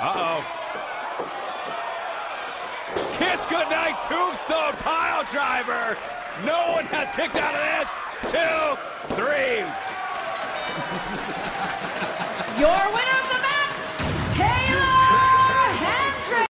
Uh-oh. Kiss goodnight, tombstone pile driver. No one has kicked out of this. Two, three. Your winner